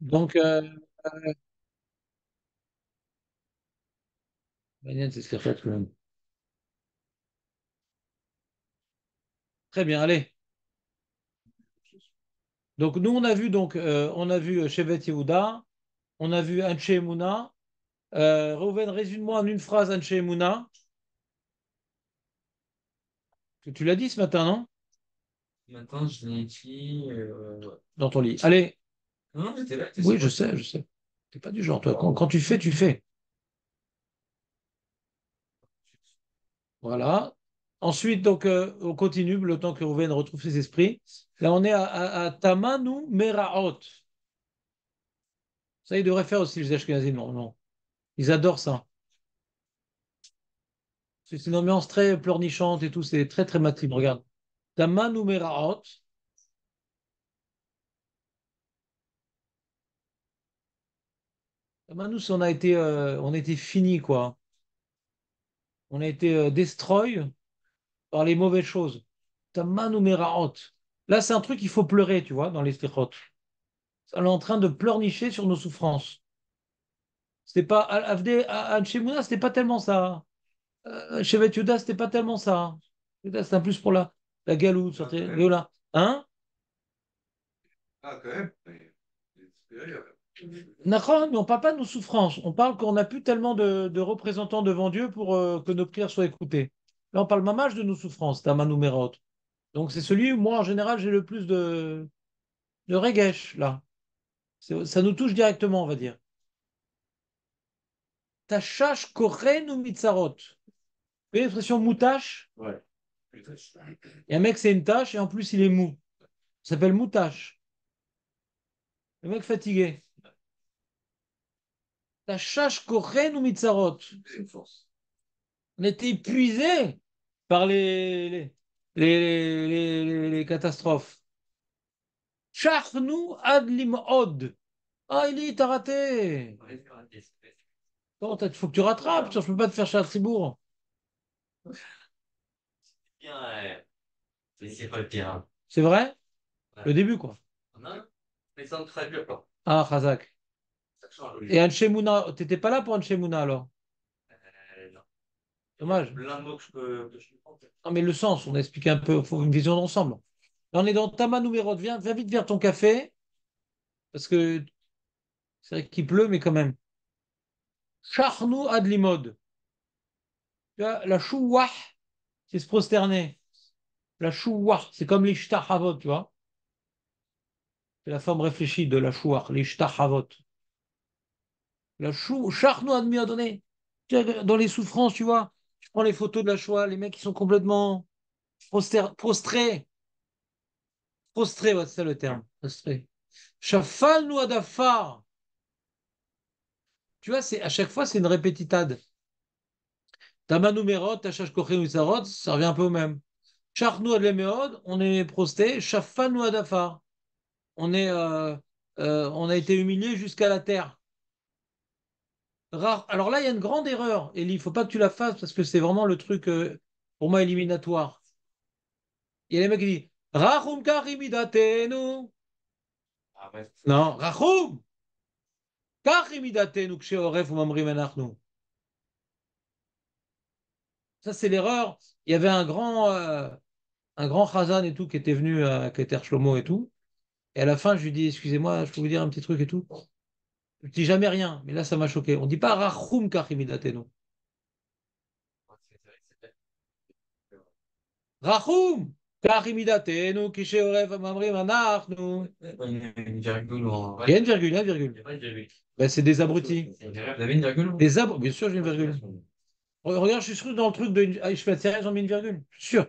Donc, euh. euh Très bien, allez. Donc nous on a vu donc euh, on a vu euh, Shevet Yehuda, on a vu Anche Mouna. Reuven, résume-moi en une phrase Anche Mouna. Tu, l'as dit ce matin, non? Maintenant, je l'ai écrit euh, ouais. dans ton lit. Allez, non, j'étais là. t'es Oui, je sais, je sais. T'es pas du genre, toi. Quand, quand tu fais, tu fais. Voilà. Ensuite, donc, euh, on continue le temps que Rouven retrouve ses esprits. Là, on est à, à, à Tamanu Meraot. Ça, ils devraient faire aussi les Ashkenazim. Non, non. Ils adorent ça. C'est une ambiance très pleurnichante et tout. C'est très, très matib. Regarde. Tamanu Meraot. Tamanu, c'est on a été, euh, on été fini, quoi. On a été euh, destroy par les mauvaises choses. Tamanu Meraot. Là, c'est un truc qu'il faut pleurer, tu vois, dans les slichot. Elle est en train de pleurnicher sur nos souffrances. C'était pas Avde Anshemuna, c'était pas tellement ça. Euh, Shevet Yuda, c'était pas tellement ça. C'était un plus pour la, la galoute, Ah. Hein? Ah, quand même. Mais on parle pas de nos souffrances. On parle qu'on n'a plus tellement de, de représentants devant Dieu pour euh, que nos prières soient écoutées. Là, on parle mamage de nos souffrances, Tamanu Merot. Donc, c'est celui où moi, en général, j'ai le plus de, de regesh, là. Ça nous touche directement, on va dire. Tachash koren ou mitzarot. Vous voyez l'expression moutache Ouais. Et un mec, c'est une tâche, et en plus, il est mou. Ça s'appelle moutache. Le mec fatigué. Tachash ou mitzarot? On était épuisé par les, les, les, les, les- les catastrophes. Chachnu ad lim'od. Ah, Eli, t'as raté. Bon, il faut que tu rattrapes. Je peux pas te faire chat Tribourg. Bien, ouais. Mais c'est pas le pire. hein. C'est vrai? Le début, quoi. On a mais ça me traduit pas. Ah, Khazak. Et Anshemuna, t'étais pas là pour Anshemuna alors? Euh, non. Dommage. Plein de mots que je peux, que je comprends. Non, mais le sens, on a expliqué un peu, il faut une vision d'ensemble. Là, on est dans Tama numéro viens, viens vite vers ton café, parce que c'est vrai qu'il pleut, mais quand même. Charnou adlimod. Tu vois, la chouwah, c'est se prosterner. La chouwah, c'est comme l'ishtahavot, tu vois. C'est la forme réfléchie de la chouwah, l'ishtahavot. La chou, charnou adlimod, donné. Dans les souffrances, tu vois, je prends les photos de la Shoah, les mecs qui sont complètement prostrés. Prostrés, c'est ça le terme. Prostrés. Shafal nous adafar. Tu vois, c'est, à chaque fois, c'est une répétitade. Tamanu merot, tachash kochem usarot, ça revient un peu au même. Charnu adlemeod, on est prosté. Shafal nous adafar. On, est, euh, euh, on a été humilié jusqu'à la terre. Rare. Alors là, il y a une grande erreur, Elie. Il ne faut pas que tu la fasses parce que c'est vraiment le truc, euh, pour moi, éliminatoire. Il y a les mecs qui disent Rachum karimidatenu. Ah. Non, Rachum karimidatenu ksheoref umamrim anachnu. Ça, c'est l'erreur. Il y avait un grand, euh, un grand Chazan et tout qui était venu à Keter Shlomo et tout. Et à la fin, je lui dis Excusez-moi, je peux vous dire un petit truc et tout. Je dis jamais rien, mais là, ça m'a choqué. On ne dit pas Rachum fait. Rachum anachnu. Une, une virgule en. Il y a une virgule, il y a une virgule. Il y a pas de virgule. Ben, c'est des abrutis. Vous avez une virgule Des abrutis, bien sûr, j'ai une virgule. Re- Regarde, je suis sûr dans le truc de. Ah, je fais sérieux, j'en mets une virgule. Je suis sûr.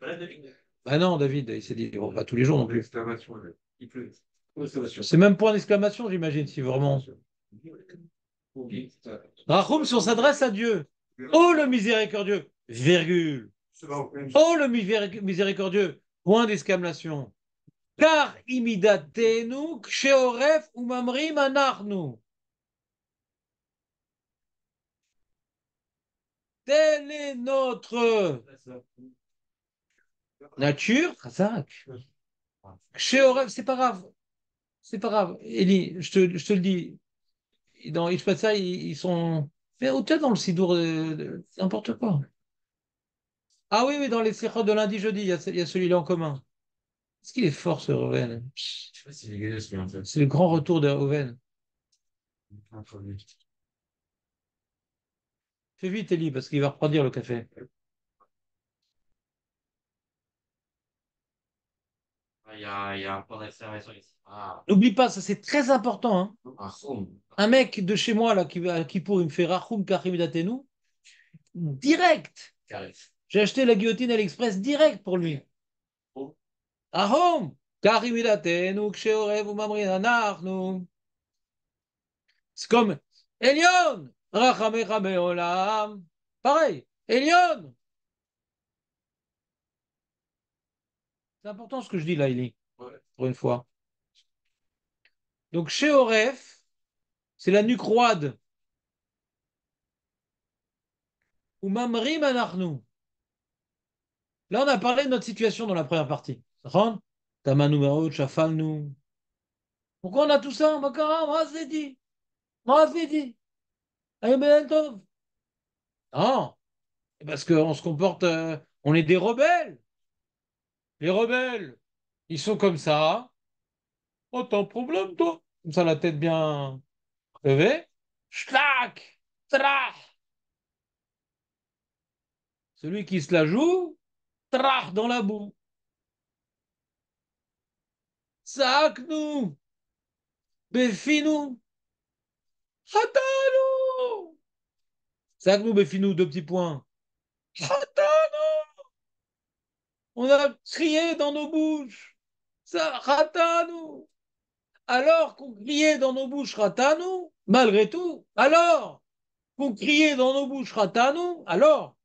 La virgule. Bah non, David, il s'est dit, bon, pas tous les jours non plus. Il pleut. C'est même point d'exclamation, j'imagine, si vraiment. Rachum, si on s'adresse à Dieu. Oh le miséricordieux. Virgule. Oh le misé- miséricordieux. Point d'exclamation. Car imidatenu ksheoref umamrim anachnu. Telle est notre nature. C'est pas grave. C'est pas grave. Eli, je te, je te le dis. Dans Ishpatsa, ils, ils sont. Mais au-delà dans le Sidour, euh, c'est n'importe quoi. Ah oui, oui, dans les séchot de lundi, jeudi, il y a, celui-là en commun. Est-ce qu'il est fort, ce Reuven Je sais pas si je en fait. C'est le grand retour de Reuven. Fais vite, Eli, parce qu'il va refroidir le café. Il y a, il y a un point d'exclamation ici. Ah, N'oublie pas, ça c'est très important. Hein. un home. Un mec de chez moi, là, qui, qui pour, il me fait Rachum Karim direct. J'ai acheté la guillotine à l'Express direct pour lui. Oh. Karimidatenu, Ksheorev, Mamrin, Anachnu. C'est comme Elion. Pareil, Elion. C'est important ce que je dis là, Eli, pour une fois. Donc, chez Oref, c'est la nuque roide. Ou Mamrim Là, on a parlé de notre situation dans la première partie. Pourquoi on a tout ça Non. Parce qu'on se comporte, euh, on est des rebelles les rebelles, ils sont comme ça. Oh, t'as un problème, toi? Comme ça, la tête bien levée. Schlac Trah Celui qui se la joue, trah dans la boue. Saknu Befinu Hatalu Saknu Befinu, deux petits points. Hatalu on a crié dans nos bouches, ça, ratano. Alors qu'on criait dans nos bouches ratano, malgré tout, alors qu'on criait dans nos bouches ratano, alors,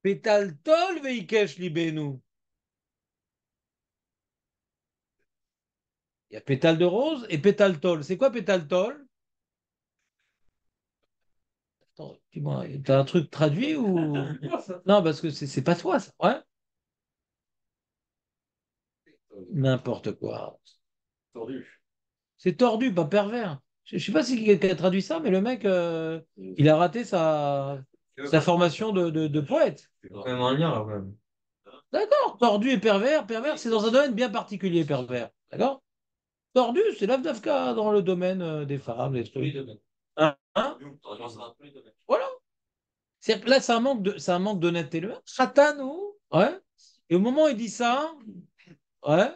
pétaltol veikesh libenu. Il y a pétale de rose et pétale tol. C'est quoi pétale tol? Attends, dis-moi, t'as un truc traduit ou Non, parce que c'est, pas toi, ça. Ouais N'importe quoi. Tordu. C'est tordu, pas pervers. Je, je sais pas si quelqu'un a traduit ça, mais le mec, euh, il a raté sa, sa formation de, de- de poète. C'est quand même un lien, là, quand même. D'accord, tordu et pervers. Pervers, c'est dans un domaine bien particulier, pervers. D'accord? Tordu, c'est l'avdavka dans le domaine euh, des femmes, des trucs. Hein? Hein? Voilà. C'est- Là, c'est un manque d'honnêteté. Le mec, Khatanou, ouais. Et au moment où il dit ça, ouais,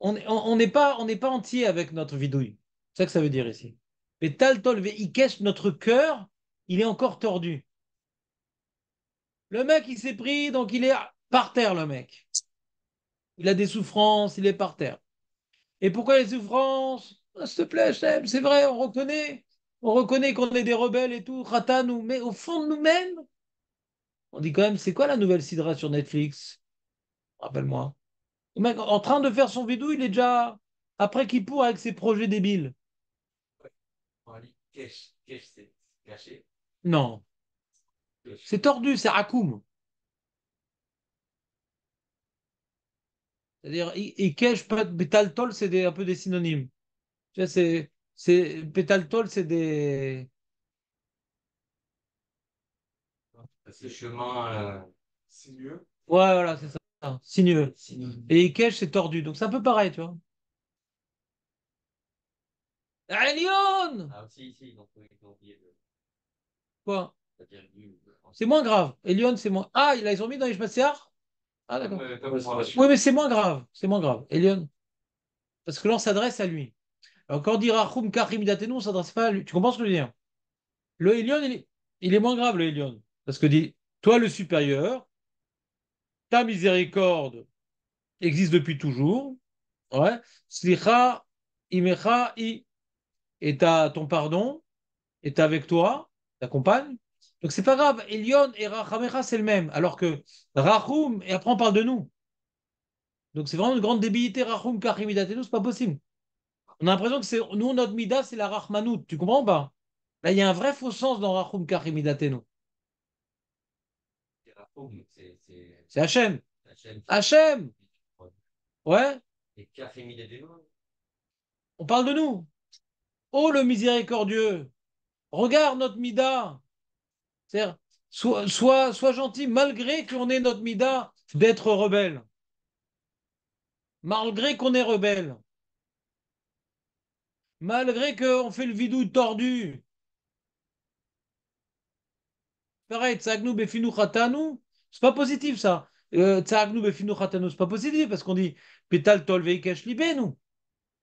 on n'est pas, entier avec notre vidouille. C'est ça que ça veut dire ici. Mais tal tol ikesh, notre cœur, il est encore tordu. Le mec, il s'est pris, donc il est par terre, le mec. Il a des souffrances, il est par terre. Et pourquoi les souffrances? Ah, S'il te plaît, Hachem, c'est vrai, on reconnaît. On reconnaît qu'on est des rebelles et tout, Khatanou, mais au fond de nous-mêmes, on dit quand même, c'est quoi la nouvelle Sidra sur Netflix? Rappelle-moi. Le mec, en train de faire son vidéo, il est déjà après qu'il pour avec ses projets débiles. Non, c'est tordu, c'est Hakoum. C'est-à-dire, Ikesh, Pétaltol, c'est un peu des synonymes. Tu vois, c'est, c'est, Pétaltol, c'est des. C'est chemin. Euh... Mieux. Ouais, voilà, c'est ça. Sinueux. Et Ikesh, c'est tordu. Donc c'est un peu pareil, tu vois. Elion Ah, si, si, donc, oui, ils ont oublié le. Quoi? C'est moins grave. Elion, c'est moins. Ah, ils ils ont mis dans les Shmatsear Ah, d'accord. Euh. Oui, mais c'est moins grave. C'est moins grave. Elion. Parce que là, on s'adresse à lui. Alors, quand on dit Rachum Karim Datenu, on ne s'adresse pas à lui. Tu comprends ce que je veux dire? Le Elion, il est, il est moins grave, le Elion. Parce que dit, toi, le supérieur, ta miséricorde existe depuis toujours. Ouais. Slicha, Imecha, I. Et ton pardon est avec toi, ta compagne. Donc c'est pas grave. Elion et Rachamecha, c'est le même. Alors que Rachum, et après on parle de nous. Donc c'est vraiment une grande débilité. Rachum Karimidatenu, c'est pas possible. On a l'impression que c'est nous, notre Mida, c'est la Rachmanout. Tu comprends pas? Là, il y a un vrai faux sens dans Rachum Karimidatenu. C'est c'est- Hachem. Hachem Ouais. On parle de nous. Oh le miséricordieux, regarde notre mida. C'est-à-dire, sois, sois, sois gentil malgré qu'on ait notre mida d'être rebelle. Malgré qu'on est rebelle. Malgré qu'on fait le vidou tordu. Pareil, tsagnou befinu khatanu, c'est pas positif ça. Euh, c'est pas positif parce qu'on dit pétal tol veikesh nous.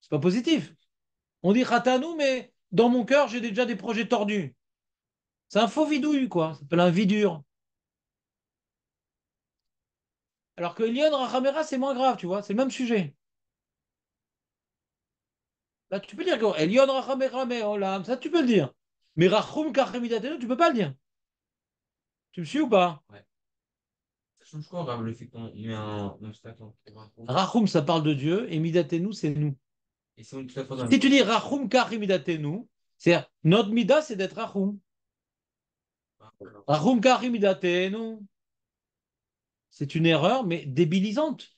C'est pas positif. On dit khatanu, mais dans mon cœur, j'ai déjà des projets tordus. C'est un faux vidouille, quoi. Ça s'appelle un vidure. Alors que Elion Rachamera, c'est moins grave, tu vois. C'est le même sujet. Là, tu peux dire que Elion Rachamera, mais Olam, ça, tu peux le dire. Mais Rachum Kachemidatenu, tu peux pas le dire. Tu me suis ou pas? Change quoi, Rav, le fait qu'on met un obstacle Rachum ça parle de Dieu, et Midatenu, c'est nous. Et si on dans tu dis Rachum Kachemidatenu, c'est notre Mida, c'est d'être Rachum. Rachum Kachemidatenu. C'est une erreur, mais débilisante.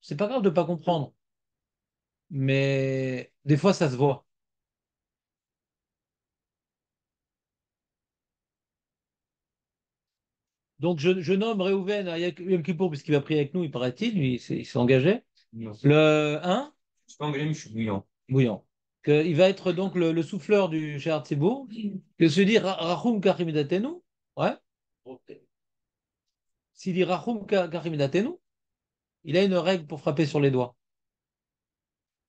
C'est pas grave de pas comprendre. Mais des fois, ça se voit. Donc, je, je nomme Réhouven à Yom Kippour, puisqu'il va prier avec nous, il paraît-il, lui, il s'est il s'est engagé. Non, Le 1, Je suis pas anglais, mais je suis bouillant. bouillant. Que il va être donc le, le souffleur du Cher Tzibour, que se dit Ra- Rachum Kachimidatenu. Ouais. S'il dit Rachum Ka- Kachimidatenu, il a une règle pour frapper sur les doigts.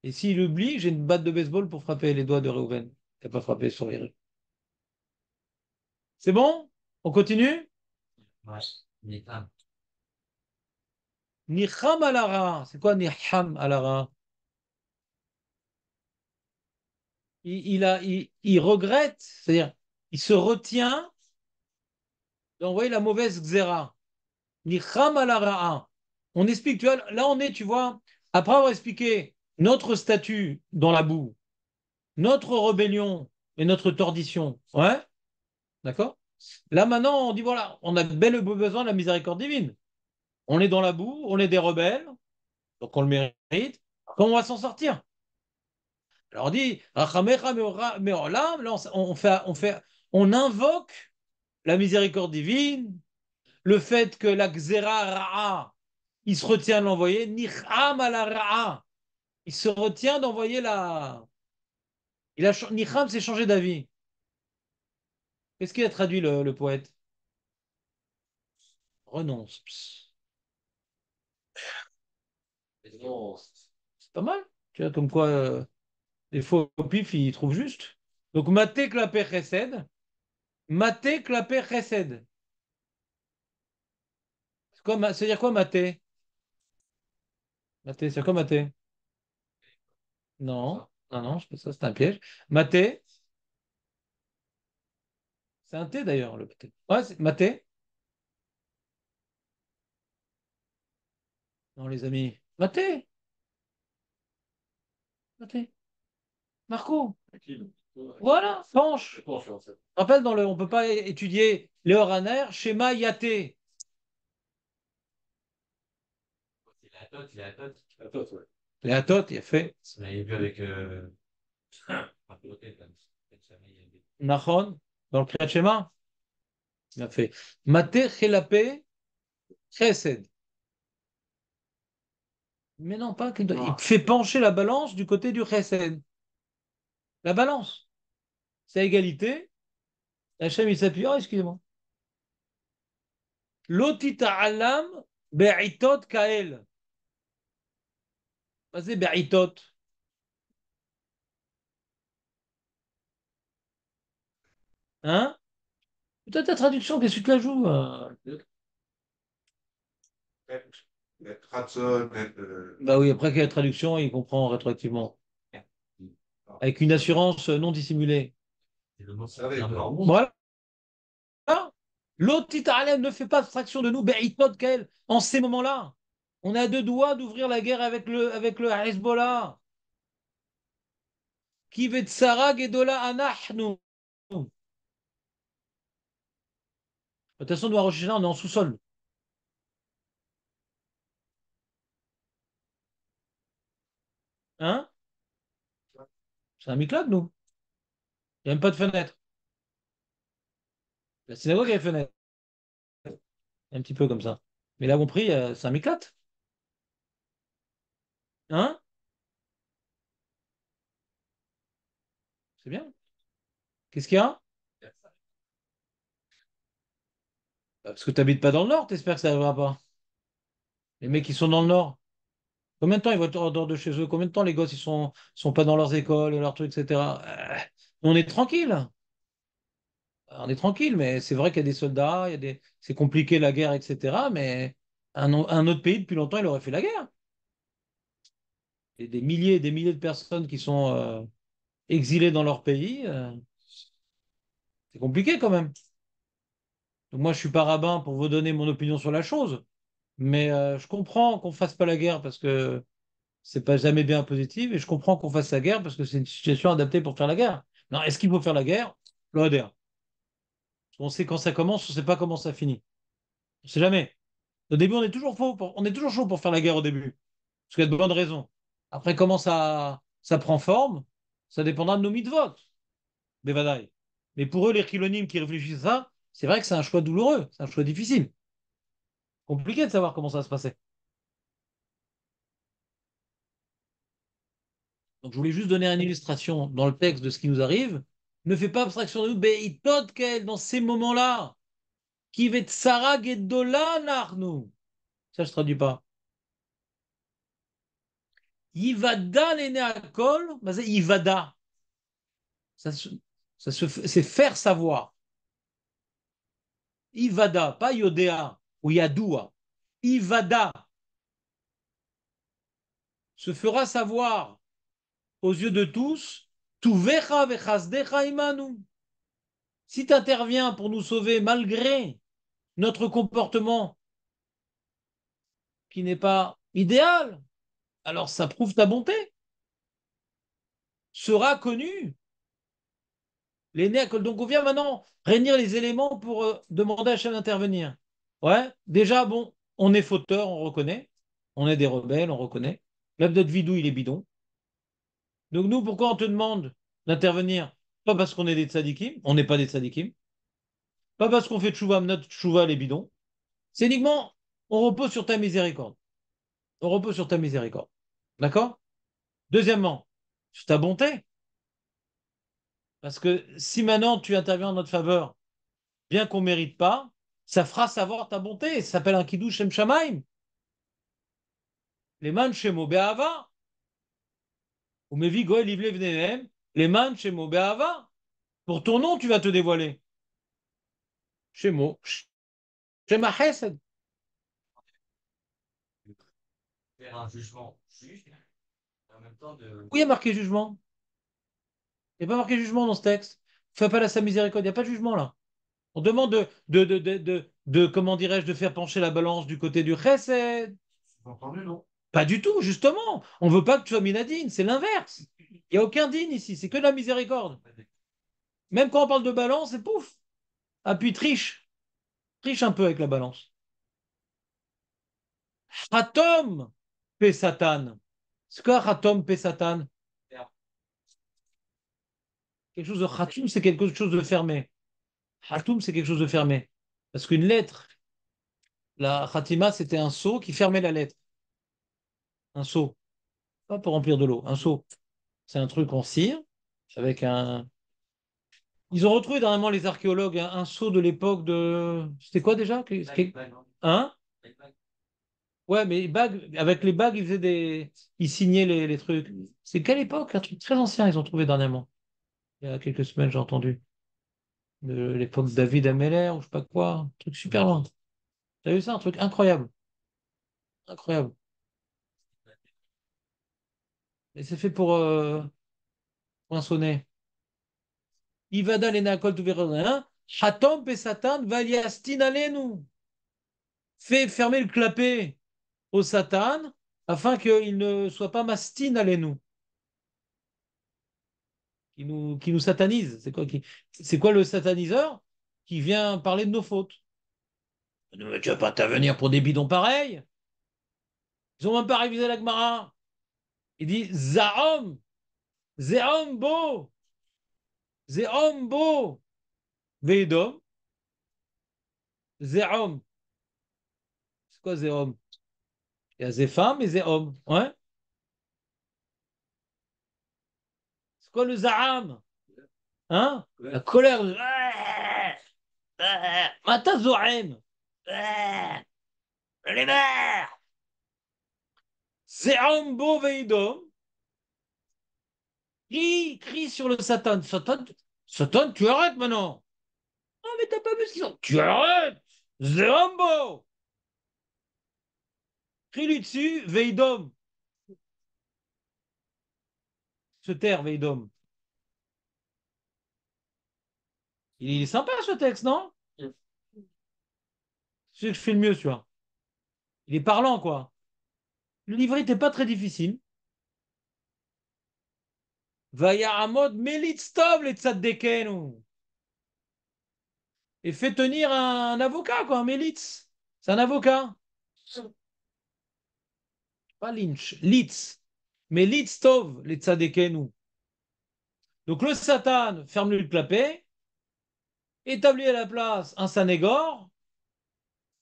Et s'il oublie, j'ai une batte de baseball pour frapper les doigts de Réhouven. Il n'a pas frappé sur les C'est bon? On continue? Nicham alara. C'est quoi Nicham alara? Il, il, a, il, il regrette, c'est-à-dire, il se retient d'envoyer la mauvaise xéra. Nicham alara. On explique, tu vois, là on est, tu vois, après avoir expliqué notre statut dans la boue, notre rébellion et notre tordition, ouais, d'accord? Là maintenant, on dit voilà, on a bel besoin de la miséricorde divine. On est dans la boue, on est des rebelles, donc on le mérite. Comment on va s'en sortir Alors on dit, là, on, on fait, on, fait, on invoque la miséricorde divine, le fait que la xéra ra'a, il se retient de l'envoyer, nicham ala ra'a, il se retient d'envoyer la... Il a, cha- nicham, c'est changer d'avis. Qu'est-ce qu'il a traduit le, le poète? Renonce. C'est pas mal. Tu vois, comme quoi, euh, des fois, au pif, il trouve juste. Donc, maté clapé chesed. Maté clapé chesed. C'est quoi, ma- c'est-à-dire quoi, maté? Maté, c'est quoi, maté? Non, non, non, c'est pas ça, c'est un piège. Maté, c'est un T d'ailleurs, le maté. Ouais, c'est maté. Non, les amis. Maté. Maté. Marco. Voilà, penche. Rappelle, dans le, on ne peut pas étudier les Horaner, schéma Yaté. Il est à tot, il est à tot. Les Atot, il a fait. On l'avait vu avec. Euh... un peu de tête, là. Peut-être jamais il y avait- Nachon, dans le Kriyat Shema. Il a fait. Maté Chelapé Chesed. Mais non, pas. que- Il fait pencher la balance du côté du Chesed. La balance. C'est à égalité. Hachem, il s'appuie. Oh, excusez-moi. Lotita alam be'itot kael. Vas-y, be'itot. Hein? Toi, ta traduction, qu'est-ce que tu la joues euh? Bah oui, après qu'il y a la traduction, il comprend rétroactivement. Avec une assurance non dissimulée. Voilà. L'autre ne fait pas abstraction de nous, en ces moments-là. On a deux doigts d'ouvrir la guerre avec le, avec Hezbollah. Qui veut Tsara Gedola Anachnu. De toute façon, nous, à Rosh on est en sous-sol. Hein? C'est un miklat, nous. Il n'y a même pas de fenêtre. La synagogue a des fenêtres. Un petit peu comme ça. Mais là, on prie, euh, c'est un miklat. Hein? C'est bien. Qu'est-ce qu'il y a? Bah, Parce que tu n'habites pas dans le nord, t'espères que ça n'arrivera pas. Les mecs qui sont dans le nord, combien de temps ils vont être dehors de chez eux? Combien de temps les gosses ils sont, sont pas dans leurs écoles, leurs trucs, etc. Euh, on est tranquille. On est tranquille, mais c'est vrai qu'il y a des soldats, il y a des... c'est compliqué la guerre, etc. Mais un autre pays, depuis longtemps, il aurait fait la guerre. Et des milliers et des milliers de personnes qui sont euh, exilées dans leur pays, euh, c'est compliqué quand même. Donc moi, je suis pas rabbin pour vous donner mon opinion sur la chose, mais euh, je comprends qu'on fasse pas la guerre parce que c'est pas jamais bien positif, et je comprends qu'on fasse la guerre parce que c'est une situation adaptée pour faire la guerre. Non, est-ce qu'il faut faire la guerre? L'ODR. On sait quand ça commence, on sait pas comment ça finit. On sait jamais. Au début, on est toujours faux on est toujours chaud pour faire la guerre au début, parce qu'il y a de bonnes raisons. Après, comment ça, prend forme, ça dépendra de nos mitzvot, vadailles. Mais pour eux, les chilonimes qui réfléchissent à ça, c'est vrai que c'est un choix douloureux, c'est un choix difficile. Compliqué de savoir comment ça va se passer. Donc, je voulais juste donner une illustration dans le texte de ce qui nous arrive. Ne fais pas abstraction de nous, mais qu'elle, dans ces moments-là, qui va Sarah Gedola Narnu. Ça, je traduis pas. Yivada l'ene akol, bah, Yivada. Ça, ça c'est faire savoir. Ivada, pas Yodea ou Yadoua. Ivada se fera savoir aux yeux de tous. Tuvecha vechasdecha imanu. Si tu interviens pour nous sauver malgré notre comportement qui n'est pas idéal, alors ça prouve ta bonté. Sera connu. Les nègres, donc on vient maintenant réunir les éléments pour euh, demander à Hachem d'intervenir. Ouais, déjà, bon, on est fauteur, on reconnaît. On est des rebelles, on reconnaît. Notre vidou, il est bidon. Donc nous, pourquoi on te demande d'intervenir? Pas parce qu'on est des tzadikim, on n'est pas des tzadikim. Pas parce qu'on fait tchouva, notre tchouva, les bidons. C'est uniquement, on repose sur ta miséricorde. On repose sur ta miséricorde. D'accord? Deuxièmement, sur ta bonté. Parce que si maintenant tu interviens en notre faveur, bien qu'on ne mérite pas, ça fera savoir ta bonté. Ça s'appelle un kiddush shem shamaim. Les man shemo be'ava. Ou mevi goel livle vnehem. Les man shemo be'ava. Pour ton nom, tu vas te dévoiler. Shemo. Shema chesed. Un jugement juste, et en même temps de. Où il y a marqué jugement? Il n'y a pas marqué jugement dans ce texte. Fais appel à sa miséricorde. Il n'y a pas de jugement là. On demande de, de, de, de, de, de- comment dirais-je, de faire pencher la balance du côté du chesed. Entendu, non? Pas du tout, justement. On veut pas que tu sois minadine, c'est l'inverse. Il n'y a aucun digne ici, c'est que de la miséricorde. Même quand on parle de balance, c'est pouf. Ah, puis triche. Triche un peu avec la balance. Hatom pe Satan. C'est quoi Hatom pe Satan Quelque chose de Hatum, c'est quelque chose de fermé. Hatum, c'est quelque chose de fermé. Parce qu'une lettre, la Khatima, c'était un seau qui fermait la lettre. Un seau. Pas pour remplir de l'eau, un seau. C'est un truc en cire, avec un. Ils ont retrouvé dernièrement les archéologues un, un seau de l'époque de. C'était quoi déjà? Hein? Ouais, mais bagues, avec les bagues, ils faisaient des. Ils signaient les, trucs. C'est quelle époque? Un truc très ancien, ils ont trouvé dernièrement. Il y a quelques semaines, j'ai entendu. De l'époque David Ameller, ou je sais pas quoi. Un truc super loin. T'as vu ça? Un truc incroyable. Incroyable. Et c'est fait pour euh, poinçonner. Ivada lena kol tuverodin, Hatom pe Satan valiastin alenu. Fais fermer le clapet au Satan afin qu'il ne soit pas mastin alenu. Qui nous, qui nous satanise. C'est quoi, qui, c'est quoi le sataniseur? Qui vient parler de nos fautes? Mais tu vas pas intervenir pour des bidons pareils. Ils ont même pas révisé la Gemara. Il dit Zahom, Zehom bo, Zehom bo, Veidom, Zehom. C'est quoi Zehom Il y a Zépham et Zehom. Ouais. C'est quoi le Zaham Hein? La colère. Mata Zohem. Les mères. Zehom bo Veidom. Crie, sur le Satan. Satan, Satan, tu arrêtes maintenant. Non, mais t'as pas vu. Tu arrêtes. Zéombo. Crie-lui dessus, Veidom? Se taire, Veidom. Il est sympa ce texte, non? C'est que je fais le mieux, tu vois. Il est parlant, quoi. Le livret n'était pas très difficile. Vayaramod Melitstov les tzaddekenu. Et fait tenir un avocat, quoi, un Melitz. C'est un avocat. Lynch, Litz. Mais Litztov les tzadekenu. Donc le Satan ferme-lui le clapet, établit à la place un Sanégor,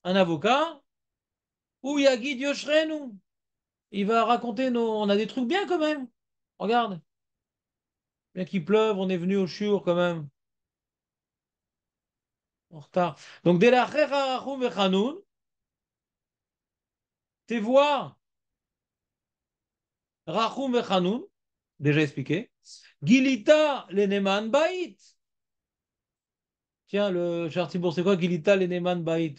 un avocat, ou Yagid Yoshrenu. Il va raconter nos. On a des trucs bien quand même. Regarde. Bien qu'il pleuve, on est venu au chiour quand même. En retard. Donc, dès la tes voix, Rachum Vechanoun, déjà expliqué. Gilita l'eneman bait. Tiens, le cher Thibault, c'est quoi Gilita l'eneman bait?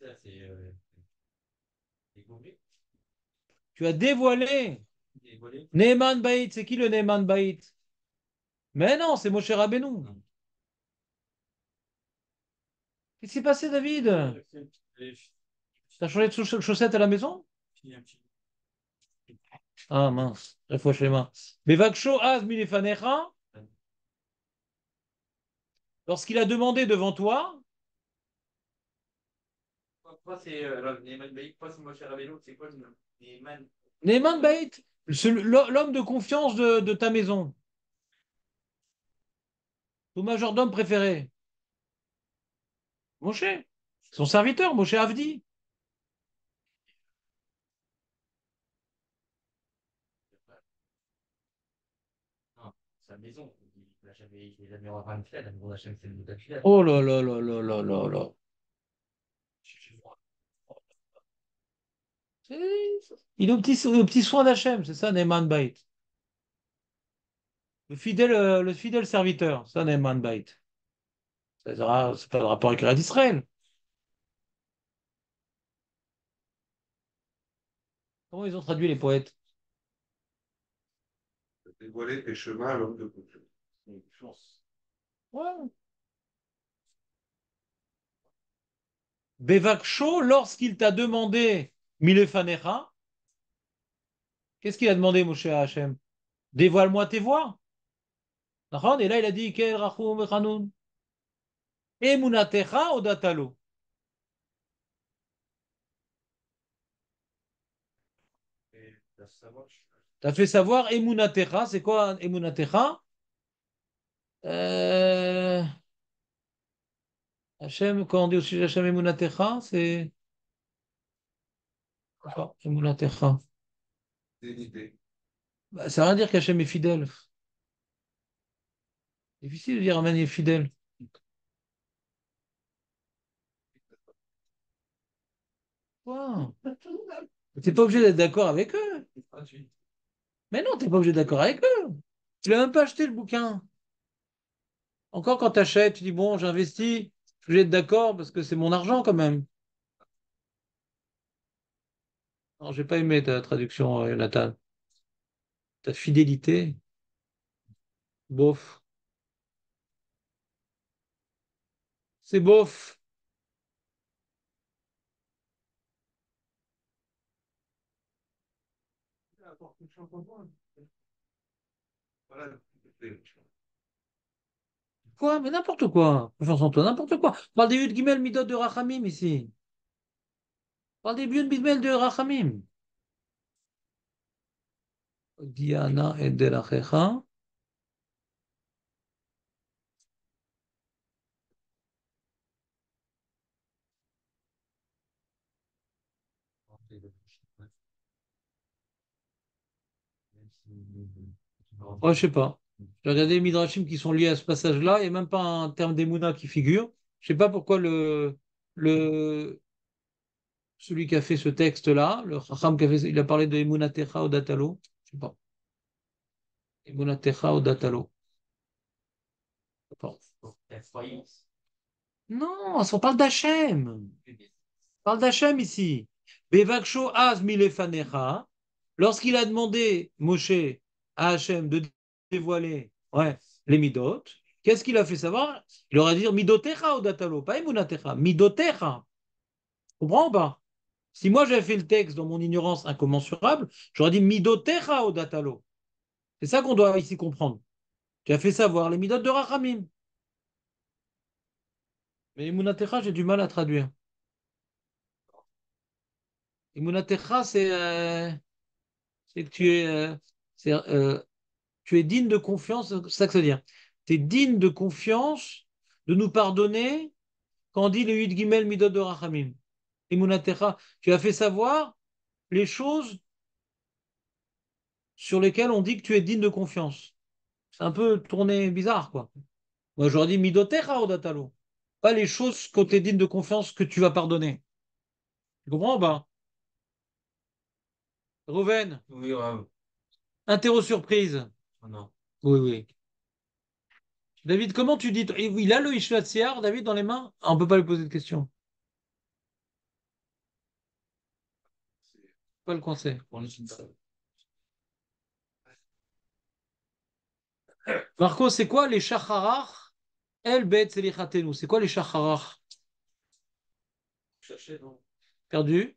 Ça, c'est. Euh, Tu as dévoilé dévoiler. Neeman Bait, c'est qui le Neeman Bait? Mais non, c'est Moshe Rabbeinu. Qu'est-ce qui s'est passé, David? Les- T'as changé de chauss- chaussettes à la maison? Les- un petit- Ah mince, moi. Bevaksho az milefanecha. Lorsqu'il a demandé devant toi, c'est euh, Neyman Baïk, pourquoi c'est Moshe Rabbeinu, c'est quoi le Neyman Neeman Bait, c'est l'homme de confiance de, de ta maison. Ton majordome préféré. Moshe. Son serviteur, Moshe Avdi. Maison. Jamais, jamais la maison d'Hachem, c'est le bout d'Hachem. Oh là là là là là là là. Il est au petit, au petit soin d'Hachem, c'est ça, Neyman Bait. Le fidèle, euh, le fidèle serviteur, ça, Neyman Bait. C'est c'est pas le rapport avec d'Israël. Comment ils ont traduit les poètes? Dévoiler tes chemins à l'homme de confiance. Une chance. Ouais. Bevaksho, lorsqu'il t'a demandé Milefanecha, qu'est-ce qu'il a demandé, Moshe à Hachem Dévoile-moi tes voix. D'accord Et là, il a dit Kel rachum vechanun. Emunatecha odatalo. Et la savoir, je- Tu as fait savoir Emunatecha. C'est quoi Emunatecha? Euh... Hachem, quand on dit au sujet d'Hachem Emunatecha, c'est. Quoi, Emunatecha. Fidélité. Bah, ça veut rien dire qu'Hachem est fidèle. Difficile de dire Amen est fidèle. Quoi T'es pas obligé d'être d'accord avec eux. Mais non, t'es pas obligé d'accord avec eux. Tu l'as même pas acheté le bouquin. Encore quand tu achètes, tu dis bon, j'investis, je suis obligé d'accord parce que c'est mon argent quand même. Non, j'ai pas aimé ta traduction, euh, Jonathan. Ta fidélité. Bof. C'est bof. Apporte une chance en moi. Voilà. Quoi? Mais n'importe quoi. Confiance en toi, n'importe quoi. On parle des Yud Gimel Midot de Rachamim ici. On parle des Yud Gimel de Rachamim. Diana et Delachecha. Oh, je sais pas. J'ai regardé les Midrashim qui sont liés à ce passage-là. Il n'y a même pas un terme d'Emouna qui figure. Je sais pas pourquoi celui qui a fait ce texte-là, le Chacham qui a fait, il a parlé de Emouna Techa ou Datalo. Je sais pas. Emouna Techa ou Datalo. Non, on parle d'Hachem. On parle d'Hachem ici. Bevaksho az milefanecha. Lorsqu'il a demandé, Moshe, à Hachem de dévoiler ouais, les midot, qu'est-ce qu'il a fait savoir? Il leur a dit midotecha datalo, pas emunatecha, midotecha. Comprends ou pas? Si moi j'avais fait le texte dans mon ignorance incommensurable, j'aurais dit midotecha datalo. C'est ça qu'on doit ici comprendre. Tu as fait savoir les midot de Rachamim. Mais emunatecha, j'ai du mal à traduire. Emunatecha, c'est euh, c'est que tu es, euh, euh, tu es digne de confiance, c'est ça que ça veut dire. Tu es digne de confiance de nous pardonner quand dit les huit gimel midot de rachamim. Tu as fait savoir les choses sur lesquelles on dit que tu es digne de confiance. C'est un peu tourné bizarre, quoi. Moi, j'aurais dit midotecha ou datalo. Pas les choses que tu es digne de confiance que tu vas pardonner. Tu comprends ou Rouven. Interro surprise. Oh non. Oui, oui. David, comment tu dis Il a le Ishvat Siar, David, dans les mains Ah, On ne peut pas lui poser de questions. Pas le conseil. Marco, c'est quoi les Shacharach El Bet Selichatenu C'est quoi les non Perdu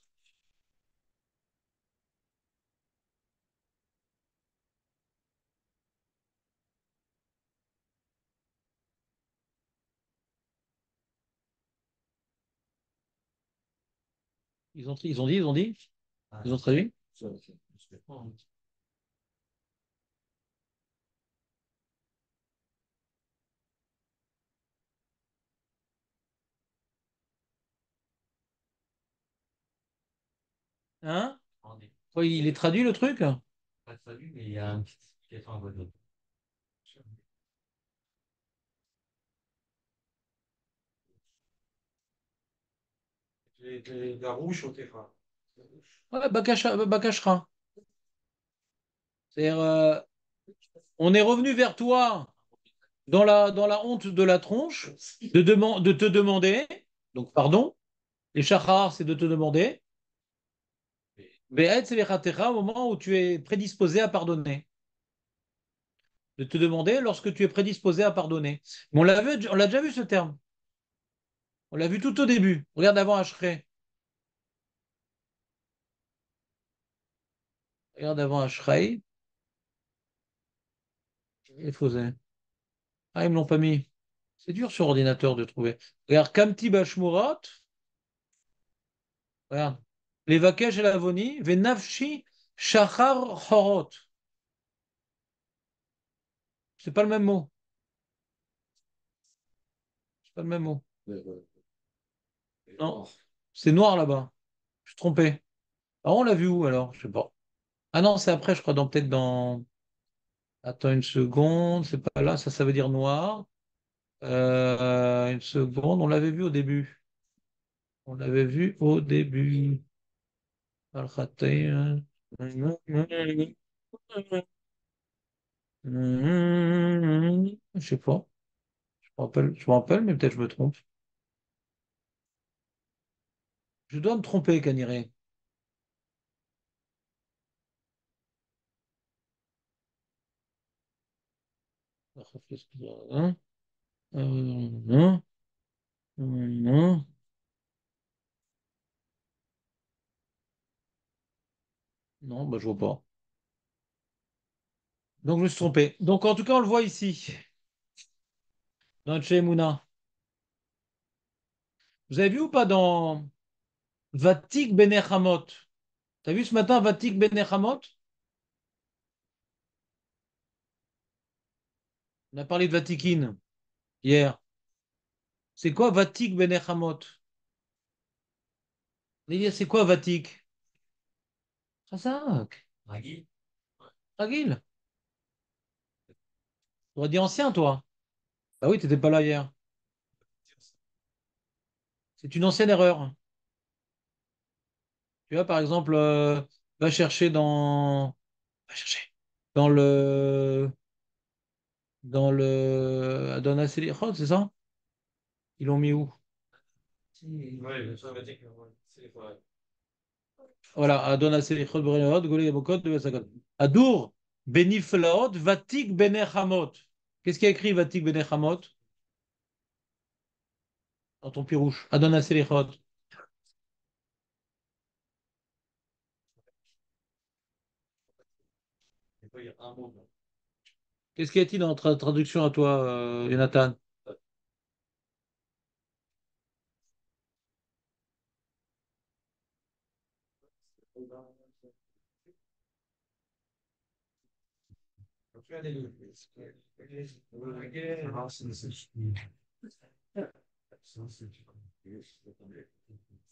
Ils ont, ils ont dit, ils ont dit. Ils ont traduit. Hein? Il est traduit le truc? Pas salut, mais il y a une petite explication à votre note. Les- les- La rouge au Tefa. Ouais, Bakashra. C'est-à-dire, euh, on est revenu vers toi dans la, dans la honte de la tronche de, de te demander, donc pardon, les shachar, c'est de te demander, Selichatecha, au moment où tu es prédisposé à pardonner. De te demander lorsque tu es prédisposé à pardonner. Mais on l'a déjà vu ce terme. On l'a vu tout au début. Regarde avant Ashrei. Regarde avant Ashrei. Il faisait. Ah, ils me l'ont pas mis. C'est dur sur ordinateur de trouver. Regarde, Kamti Bashmurot. Regarde. Les Vakesh et l'Avoni. Venafshi Shachar Horot. C'est pas le même mot. C'est pas le même mot. Non. C'est noir là-bas. Je suis trompé. Ah, on l'a vu où alors? Je sais pas. Ah non, c'est après, je crois, dans peut-être dans. Attends une seconde, c'est pas là, ça, ça veut dire noir. Euh, une seconde, on l'avait vu au début. On l'avait vu au début. Je sais pas. Je me rappelle, je me rappelle, mais peut-être je me trompe. Je dois me tromper, Caniré. Hein Euh, Hein? Non, bah, je vois pas. Donc, je me suis trompé. Donc, en tout cas, on le voit ici, dans Shemuna. Vous avez vu ou pas dans Vatik Benechamot T'as vu ce matin Vatik Benechamot On a parlé de Vatikin hier. C'est quoi Vatik Benechamot C'est quoi Vatik? Chazak. Ragil. Ragil. Tu aurais dit ancien, toi Bah oui, t'étais pas là hier. C'est une ancienne erreur. Tu vois, par exemple, euh, va chercher dans. Va chercher. Dans le. Dans le. Selichot, c'est ça? Ils l'ont mis où? Ouais, ouais, c'est. Voilà, Selichot, Berenot, Golé Yabokot. Adour, Beniflaot, Vatik Benechamot. Qu'est-ce qu'il y a écrit Vatik Benechamot Dans ton pirouche. Adonai Selichot. Un. Qu'est-ce qu'il y a-t-il dans ta traduction à toi, euh, Jonathan?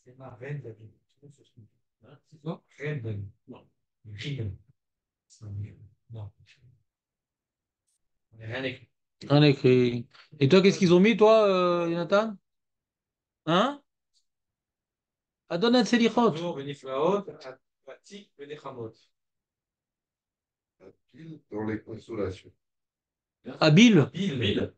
C'est ma reine d'habitude. C'est quoi Reine d'habitude. Non. Reine. Non. On n'a rien écrit. Rien écrit. Et toi, qu'est-ce qu'ils ont mis, toi, euh, Jonathan? Hein? Adonai Selichot. Pile dans les consolations? Bill.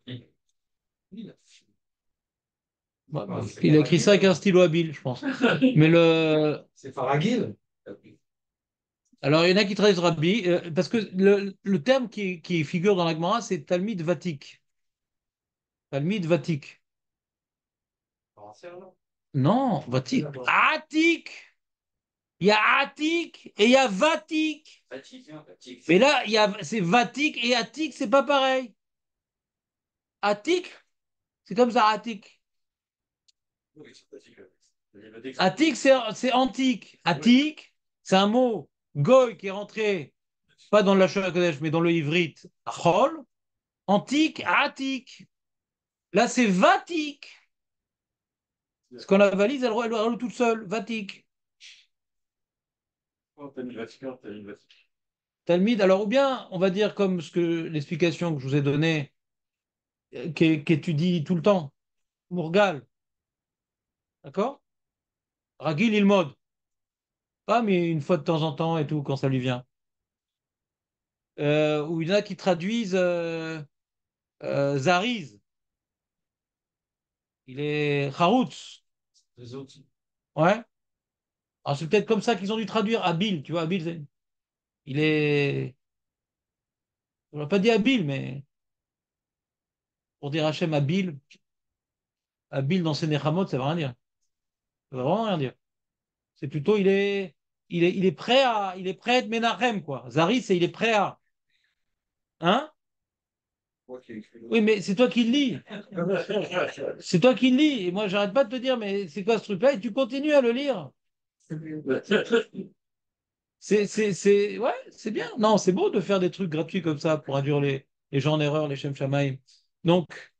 Bah, bah, Il a écrit ça avec un stylo habile, je pense. Mais le. C'est Faragil. Alors, il y en a qui traduisent Rabbi, euh, parce que le, le terme qui, qui figure dans la Gemara, c'est Talmid Vatik. Talmid Vatik. Non Vatik. Atik Il y a Atik et il y a Vatik. Hein. Mais là, il y a, c'est Vatik et Atik, c'est pas pareil. Atik, c'est comme ça, Atik. Oui, c'est c'est antique. Attique, c'est un mot goy qui est rentré, pas dans le Lachon Kodesh, mais dans le Ivrit, Chol. Antique, Attique. Là, c'est Vatique. Parce qu'on la valise, elle roule, toute seule. Vatique. Oh, Vatican. Talmud, alors ou bien, on va dire comme ce que l'explication que je vous ai donnée, euh, qu'é- qu'étudie tout le temps, Mourgal. D'accord? Ragil, il mode. Pas, mais une fois de temps en temps et tout, quand ça lui vient. Euh, ou il y en a qui traduisent euh, euh, Zariz. Il est Haroutz. Ouais. Alors c'est peut-être comme ça qu'ils ont dû traduire Abil. Tu vois, Abil, il est. On n'a pas dit Abil, mais pour dire Hachem Abil, Abil dans ses Nechamot, ça veut rien dire. Ça veut vraiment rien dire. C'est plutôt il est, il est, il est prêt à, il est prêt à être Menachem, quoi. Zariz, c'est il est prêt à. Hein? Oui, mais c'est toi qui le lis. C'est toi qui le lis. Et moi, j'arrête pas de te dire, mais c'est quoi ce truc-là? Et tu continues à le lire. C'est, c'est, c'est, ouais, c'est bien. Non, c'est beau de faire des trucs gratuits comme ça pour induire les, les gens en erreur, les Shem Shamaim. Donc,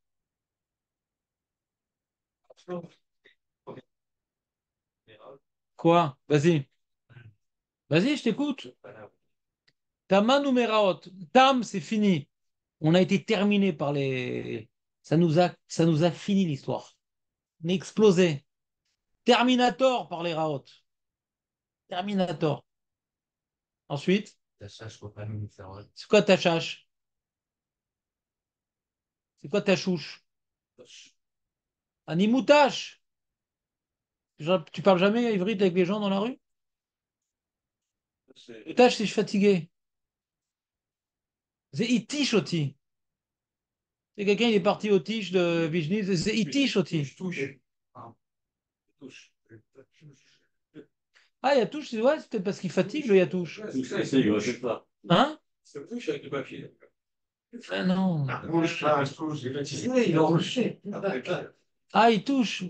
quoi? Vas-y. Vas-y, je t'écoute. Tama numeraot. Tam, c'est fini. On a été terminé par les. Ça nous a, ça nous a fini l'histoire. On est explosé. Terminator par les Raot. Terminator. Ensuite, c'est quoi ta chache C'est quoi ta chouche? Un imoutache Tu parles jamais à Ivry avec les gens dans la rue? C'est- Moutache, c'est je suis fatigué. C'est itish oti. C'est quelqu'un, il est parti au tige de Vijny, c'est- il tige au tige. Touche. Touche. Ah, Yatouche, c'est ouais, c'est peut-être parce qu'il fatigue le Yatouche. Tout ça, c'est je sais pas. Hein? Ça touche avec le papier. Ah non. Ah, il il enroché. Ah, il touche.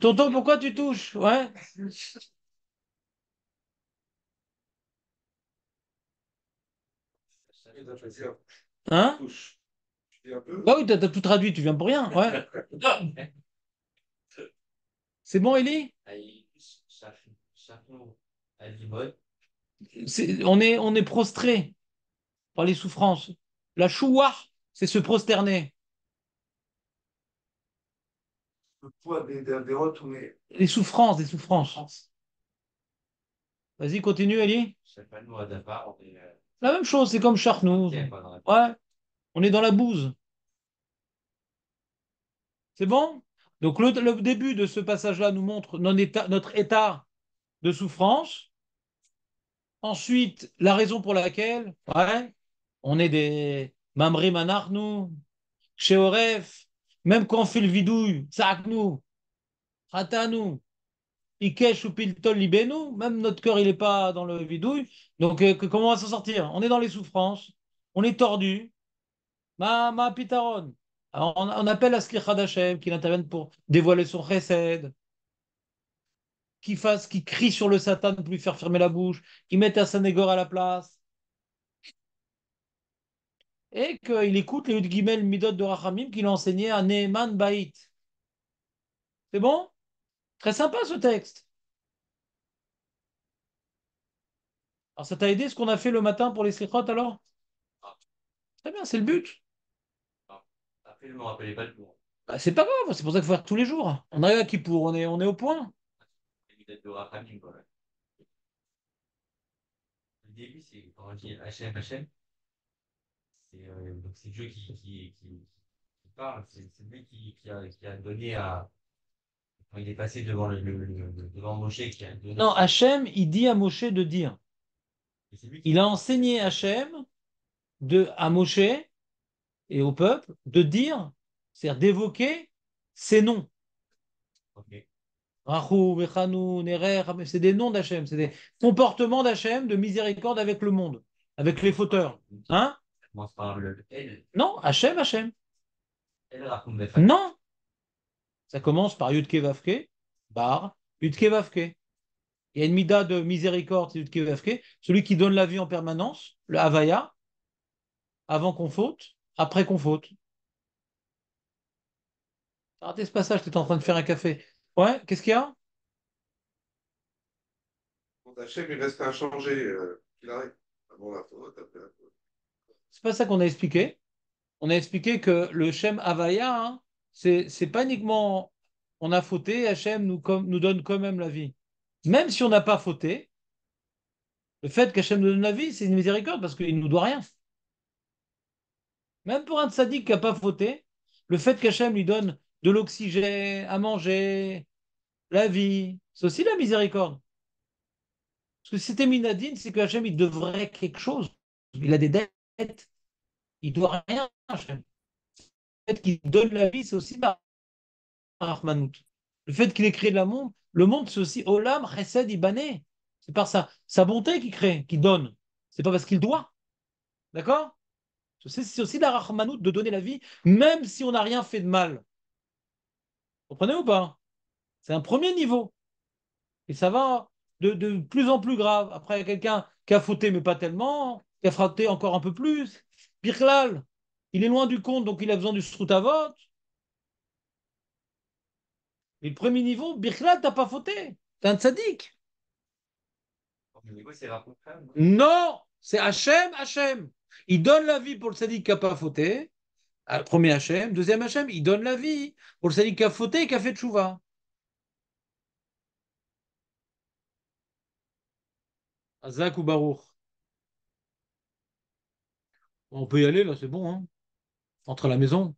Tonton, pourquoi tu touches Ouais? Hein Bah oui, t'as tout traduit, tu viens pour rien. Ouais. C'est bon, Eli? C'est- on est, on est prostré par les souffrances. La choua, c'est se prosterner. le poids des, des, des retournés. Les souffrances, des souffrances. Vas-y, continue, Eli. C'est pas nous à Davar, on est. La même chose, c'est comme Charnouz. Ouais, on est dans la bouse. C'est bon? Donc le, le début de ce passage-là nous montre état- notre état de souffrance. Ensuite, la raison pour laquelle, ouais, on est des mamri manarnu, sheoref, même quand on fait le vidouille, nous, ratanu, ikesh ou piltol libenu, même notre cœur il n'est pas dans le vidouille. Donc euh, comment on va s'en sortir? On est dans les souffrances, on est tordu. Ma, ma pitaron. On, appelle à Slicha d'Hachem qu'il intervienne pour dévoiler son chesed, qu'il fasse, qu'il crie sur le Satan pour lui faire fermer la bouche, qu'il mette un Sanégor à la place. Et qu'il écoute les Yud Gimel Midot de Rachamim qu'il a enseigné à Neeman Baït. C'est bon? Très sympa ce texte. Alors ça t'a aidé ce qu'on a fait le matin pour les Slichot alors? Très bien, c'est le but. Après, ne me rappelez pas le cours. Bah, c'est pas grave, c'est pour ça qu'il faut faire tous les jours. On arrive à Kippour, on est, on est au point. Le début, c'est quand on dit Hachem, Hachem. C'est euh, Dieu qui, qui, qui, qui parle. C'est c'est lui qui, qui, a, qui a donné à. Il est passé devant, le, le, le- le- devant Moshe, qui a donné. Non, Hachem, il dit à Moshe de dire. Qui- Il a enseigné Hachem de, à Moshe et au peuple de dire, c'est-à-dire d'évoquer ses noms. Ok. Rahou, Vechanou, Nerer, Ramé, c'est des noms d'Hachem, c'est des comportements d'Hachem de miséricorde avec le monde, avec les fauteurs. Hein? Non, Hachem, Hachem. Non Ça commence par Yudke Vavke, Bar, Yudke Vavke. Il y a une mida de miséricorde, c'est Yudke Vavke, celui qui donne la vie en permanence, le Havaya, avant qu'on faute, après qu'on faute. Raté ce passage, tu es en train de faire un café. Ouais, qu'est-ce qu'il y a? Quand Hachem, il reste inchangé, euh, qu'il arrive. Avant la faute, après la faute. C'est pas ça qu'on a expliqué. On a expliqué que le Shem Havaya, hein, c'est pas uniquement on a fauté, Hachem nous, donne quand même la vie. Même si on n'a pas fauté, le fait qu'Hachem nous donne la vie, c'est une miséricorde parce qu'il ne nous doit rien. Même pour un tzaddik qui n'a pas fauté, le fait qu'Hachem lui donne de l'oxygène à manger, la vie, c'est aussi la miséricorde. Parce que c'était Minadine, c'est que Hachem, il devrait quelque chose. Il a des dettes. Il doit rien, Hachem. Le fait qu'il donne la vie, c'est aussi la Rahmanout. Le fait qu'il ait créé le monde, le monde, c'est aussi Olam, Chesed, Ibané. C'est par sa, sa bonté qu'il crée, qu'il donne. C'est pas parce qu'il doit. D'accord? C'est aussi la Rahmanout de donner la vie, même si on n'a rien fait de mal. Vous comprenez ou pas? C'est un premier niveau. Et ça va de, plus en plus grave. Après, il y a quelqu'un qui a fauté, mais pas tellement, qui a frotté encore un peu plus. Birlal, il est loin du compte, donc il a besoin du strutavot. Mais le premier niveau, Birlal, t'as pas fauté. T'es un tzaddik. Non, c'est Hachem, Hachem. Il donne la vie pour le tzaddik qui n'a pas fauté. Ah, Premier Hachem. Deuxième Hachem, il donne la vie pour le tzaddik qui a fauté et qui a fait tchouva. Azak ou Baruch? On peut y aller, là, c'est bon. Hein Entre la maison.